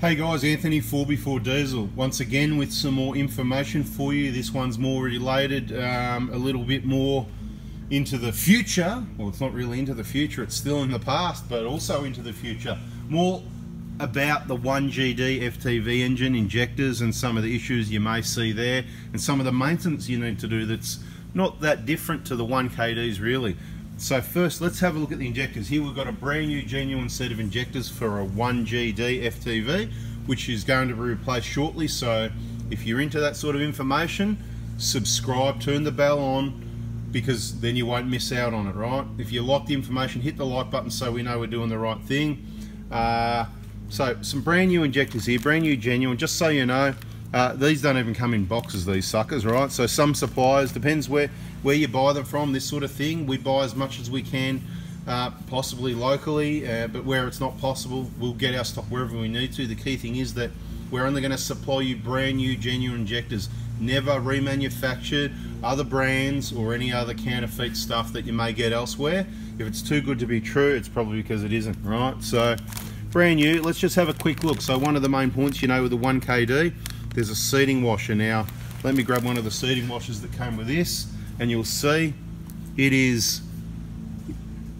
Hey guys, Anthony 4x4 Diesel once again with some more information for you. This one's more related, um, a little bit more into the future. Well, it's not really into the future, it's still in the past, but also into the future. More about the 1GD FTV engine injectors and some of the issues you may see there and some of the maintenance you need to do that's not that different to the 1KDs really. So first, let's have a look at the injectors. Here we've got a brand new genuine set of injectors for a 1GD FTV, which is going to be replaced shortly. So if you're into that sort of information, subscribe, turn the bell on, because then you won't miss out on it, right? If you like the information, hit the like button so we know we're doing the right thing. Uh, so some brand new injectors here, brand new genuine, just so you know, uh, these don't even come in boxes, these suckers, right? So some suppliers, depends where, where you buy them from, this sort of thing. We buy as much as we can, uh, possibly locally, uh, but where it's not possible, we'll get our stock wherever we need to. The key thing is that we're only going to supply you brand new genuine injectors, never remanufactured, other brands or any other counterfeit stuff that you may get elsewhere. If it's too good to be true, it's probably because it isn't, right? So brand new, let's just have a quick look. So one of the main points, you know, with the 1KD, there's a seating washer now let me grab one of the seating washers that came with this and you'll see it is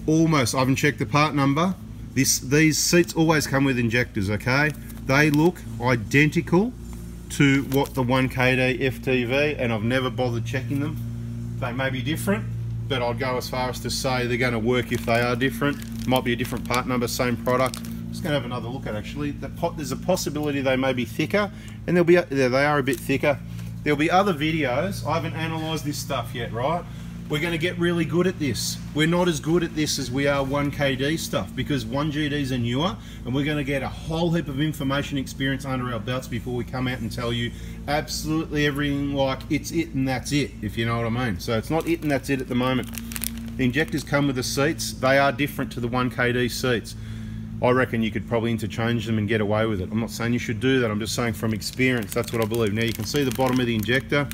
almost I haven't checked the part number this these seats always come with injectors okay they look identical to what the 1KD FTV and I've never bothered checking them they may be different but I'd go as far as to say they're going to work if they are different might be a different part number same product just going to have another look at actually. The pot, there's a possibility they may be thicker, and they'll be. They are a bit thicker. There'll be other videos. I haven't analysed this stuff yet, right? We're going to get really good at this. We're not as good at this as we are 1KD stuff because 1GDs are newer, and we're going to get a whole heap of information experience under our belts before we come out and tell you absolutely everything like it's it and that's it, if you know what I mean. So it's not it and that's it at the moment. The injectors come with the seats. They are different to the 1KD seats. I reckon you could probably interchange them and get away with it. I'm not saying you should do that, I'm just saying from experience, that's what I believe. Now you can see the bottom of the injector,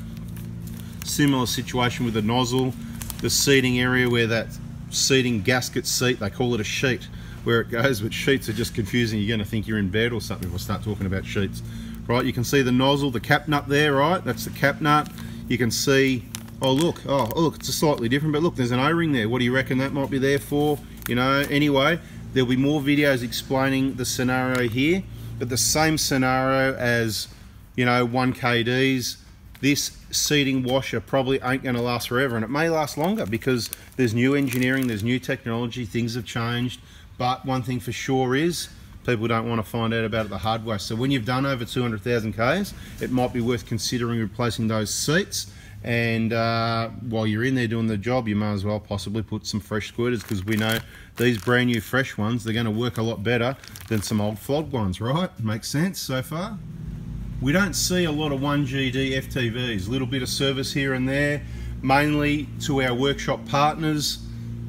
similar situation with the nozzle, the seating area where that seating gasket seat, they call it a sheet, where it goes, but sheets are just confusing. You're gonna think you're in bed or something if I start talking about sheets. Right, you can see the nozzle, the cap nut there, right? That's the cap nut. You can see, oh look, oh, oh look, it's a slightly different, but look, there's an O-ring there. What do you reckon that might be there for? You know, anyway, There'll be more videos explaining the scenario here, but the same scenario as, you know, 1KDs, this seating washer probably ain't going to last forever and it may last longer because there's new engineering, there's new technology, things have changed. But one thing for sure is people don't want to find out about it the hard way. So when you've done over 200,000 Ks, it might be worth considering replacing those seats and uh, while you're in there doing the job you might as well possibly put some fresh squirters because we know these brand new fresh ones they're going to work a lot better than some old flogged ones right? Makes sense so far? We don't see a lot of 1GD FTVs a little bit of service here and there mainly to our workshop partners.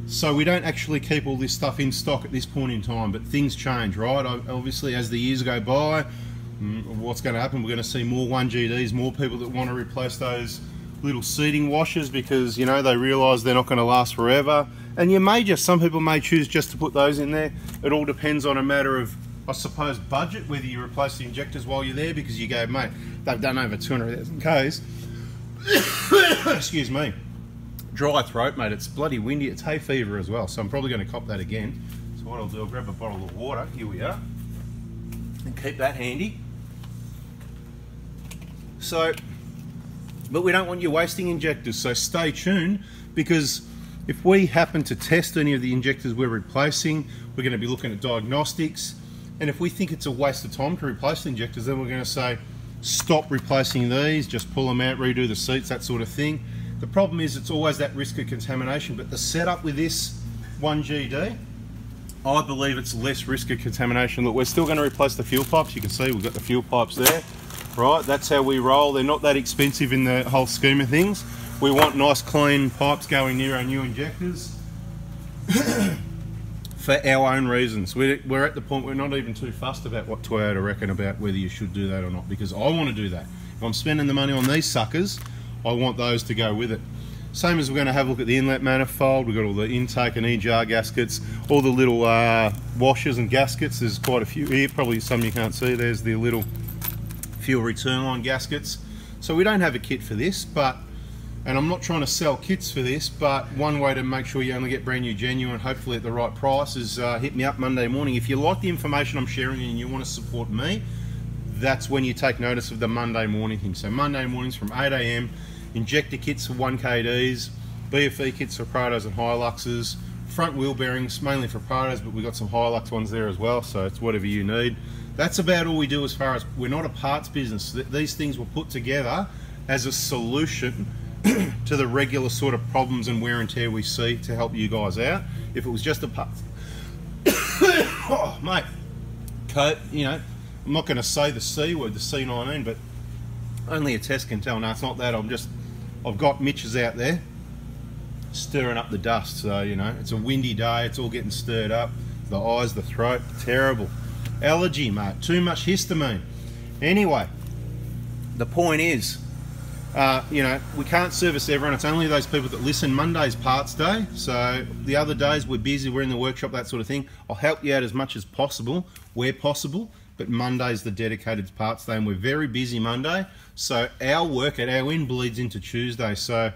So we don't actually keep all this stuff in stock at this point in time but things change right? Obviously as the years go by mm, what's going to happen? We're going to see more 1GDs more people that want to replace those little seating washers because you know they realize they're not going to last forever. And you may just some people may choose just to put those in there. It all depends on a matter of I suppose budget whether you replace the injectors while you're there because you go mate they've done over 200,000 Ks. Excuse me. Dry throat mate. It's bloody windy. It's hay fever as well so I'm probably going to cop that again. So what I'll do I'll grab a bottle of water. Here we are. And keep that handy. So but we don't want you wasting injectors, so stay tuned because if we happen to test any of the injectors we're replacing, we're going to be looking at diagnostics. And if we think it's a waste of time to replace the injectors, then we're going to say, stop replacing these, just pull them out, redo the seats, that sort of thing. The problem is it's always that risk of contamination, but the setup with this 1GD, I believe it's less risk of contamination. Look, we're still going to replace the fuel pipes. You can see we've got the fuel pipes there right? That's how we roll. They're not that expensive in the whole scheme of things. We want nice clean pipes going near our new injectors for our own reasons. We're, we're at the point we're not even too fussed about what Toyota reckon about whether you should do that or not because I want to do that. If I'm spending the money on these suckers, I want those to go with it. Same as we're going to have a look at the inlet manifold. We've got all the intake and EGR gaskets, all the little uh, washers and gaskets. There's quite a few here, probably some you can't see. There's the little fuel return line gaskets. So we don't have a kit for this, but and I'm not trying to sell kits for this, but one way to make sure you only get brand new genuine, hopefully at the right price, is uh, hit me up Monday morning. If you like the information I'm sharing and you want to support me, that's when you take notice of the Monday morning thing. So Monday mornings from 8 a.m., injector kits for 1KDs, BFE kits for Prados and Hiluxes, front wheel bearings, mainly for Prados, but we've got some Hilux ones there as well, so it's whatever you need. That's about all we do as far as, we're not a parts business. These things were put together as a solution to the regular sort of problems and wear and tear we see to help you guys out. If it was just a part, oh mate, coat, you know, I'm not going to say the C word, the C19, but only a test can tell. No, it's not that. I'm just, I've got Mitches out there stirring up the dust. So you know, it's a windy day. It's all getting stirred up. The eyes, the throat, terrible. Allergy, mate. Too much histamine. Anyway, the point is, uh, you know, we can't service everyone. It's only those people that listen. Monday's parts day. So the other days we're busy, we're in the workshop, that sort of thing. I'll help you out as much as possible, where possible. But Monday's the dedicated parts day and we're very busy Monday. So our work at our end bleeds into Tuesday. So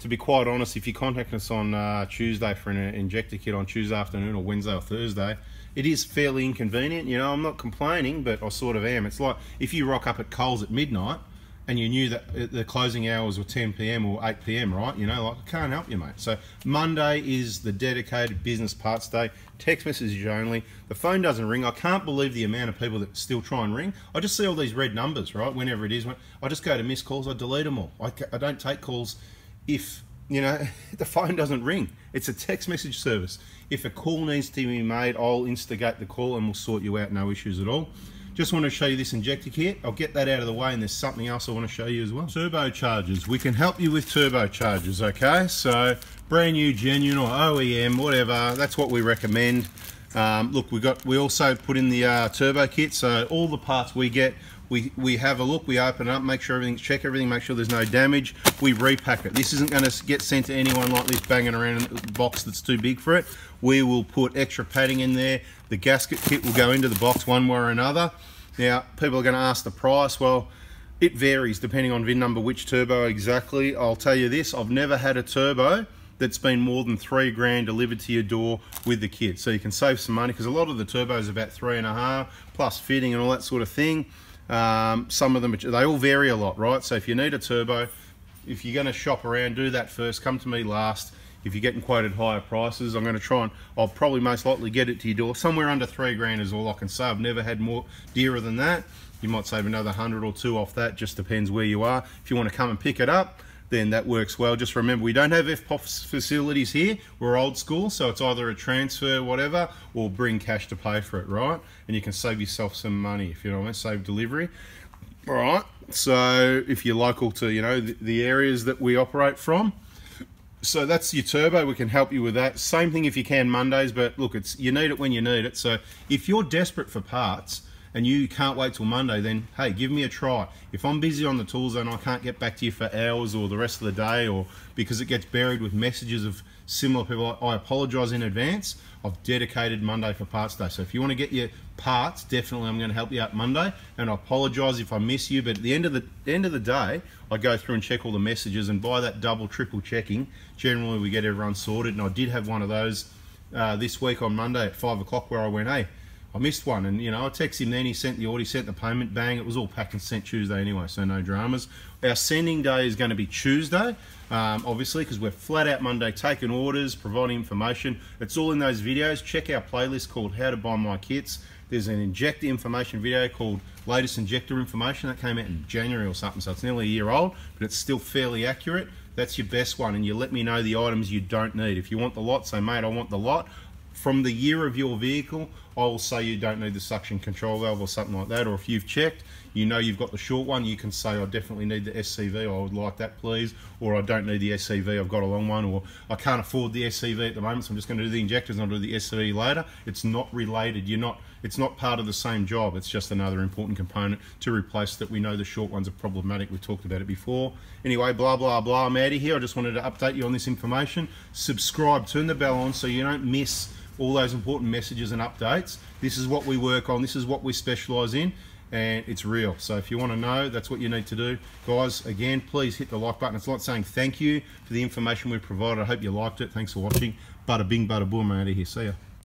to be quite honest, if you contact us on uh, Tuesday for an injector kit on Tuesday afternoon or Wednesday or Thursday, it is fairly inconvenient. You know, I'm not complaining, but I sort of am. It's like if you rock up at Coles at midnight and you knew that the closing hours were 10 p.m. or 8 p.m., right? You know, like, I can't help you, mate. So Monday is the dedicated business parts day. Text message only. The phone doesn't ring. I can't believe the amount of people that still try and ring. I just see all these red numbers, right? Whenever it is, I just go to missed calls. I delete them all. I don't take calls if you know the phone doesn't ring. It's a text message service. If a call needs to be made, I'll instigate the call and we'll sort you out. No issues at all. Just want to show you this injector kit. I'll get that out of the way and there's something else I want to show you as well. Turbochargers. We can help you with turbochargers, okay? So brand new, genuine or OEM, whatever. That's what we recommend. Um, look, we got we also put in the uh, turbo kit, so all the parts we get, we, we have a look, we open up, make sure everything's check everything, make sure there's no damage. We repack it. This isn't going to get sent to anyone like this banging around in a box that's too big for it. We will put extra padding in there. The gasket kit will go into the box one way or another. Now, people are going to ask the price. Well, it varies depending on VIN number, which turbo exactly. I'll tell you this, I've never had a turbo that's been more than three grand delivered to your door with the kit. So you can save some money because a lot of the turbos about three and a half plus fitting and all that sort of thing. Um, some of them, they all vary a lot, right? So if you need a turbo, if you're going to shop around, do that first. Come to me last. If you're getting quoted higher prices, I'm going to try and I'll probably most likely get it to your door. Somewhere under three grand is all I can say. I've never had more dearer than that. You might save another hundred or two off that. Just depends where you are. If you want to come and pick it up, then that works well. Just remember, we don't have EFTPOS facilities here. We're old school, so it's either a transfer, whatever, or bring cash to pay for it, right? And you can save yourself some money, if you know what I mean, save delivery. All right, so if you're local to, you know, the, the areas that we operate from, so that's your turbo we can help you with that same thing if you can mondays but look it's you need it when you need it so if you're desperate for parts and you can't wait till monday then hey give me a try if i'm busy on the tools and i can't get back to you for hours or the rest of the day or because it gets buried with messages of similar people i apologize in advance I've dedicated Monday for parts day. So if you want to get your parts, definitely I'm going to help you out Monday. And I apologise if I miss you, but at the end of the, the end of the day, I go through and check all the messages, and by that double, triple checking, generally we get everyone sorted. And I did have one of those uh, this week on Monday at five o'clock where I went, hey, I missed one, and you know I texted him then. He sent the order, he sent the payment, bang. It was all packed and sent Tuesday anyway, so no dramas. Our sending day is going to be Tuesday, um, obviously, because we're flat out Monday taking orders, providing information. It's all in those videos. Check our playlist called How to Buy My Kits. There's an injector information video called Latest Injector Information that came out in January or something, so it's nearly a year old, but it's still fairly accurate. That's your best one, and you let me know the items you don't need. If you want the lot, say, mate, I want the lot from the year of your vehicle I will say you don't need the suction control valve or something like that, or if you've checked, you know you've got the short one, you can say I definitely need the SCV, I would like that please, or I don't need the SCV, I've got a long one, or I can't afford the SCV at the moment, so I'm just going to do the injectors and I'll do the SCV later. It's not related, you're not, it's not part of the same job, it's just another important component to replace that we know the short ones are problematic, we talked about it before. Anyway, blah, blah, blah, I'm out of here, I just wanted to update you on this information. Subscribe, turn the bell on so you don't miss all those important messages and updates. This is what we work on, this is what we specialise in, and it's real. So if you want to know, that's what you need to do. Guys, again, please hit the like button. It's like saying thank you for the information we provided. I hope you liked it. Thanks for watching. Bada bing, bada boom, I'm out of here. See ya.